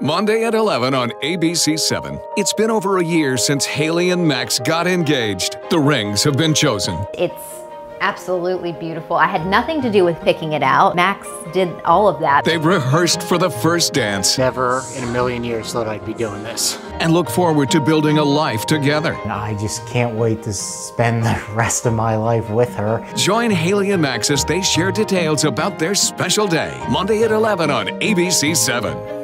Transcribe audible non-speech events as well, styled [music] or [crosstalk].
Monday at 11 on ABC7. It's been over a year since Haley and Max got engaged. The rings have been chosen. It's absolutely beautiful. I had nothing to do with picking it out. Max did all of that. They've rehearsed for the first dance Never in a million years thought I'd be doing this. and look forward to building a life together. I just can't wait to spend the [laughs] rest of my life with her. Join Haley and Max as they share details about their special day. Monday at 11 on ABC7.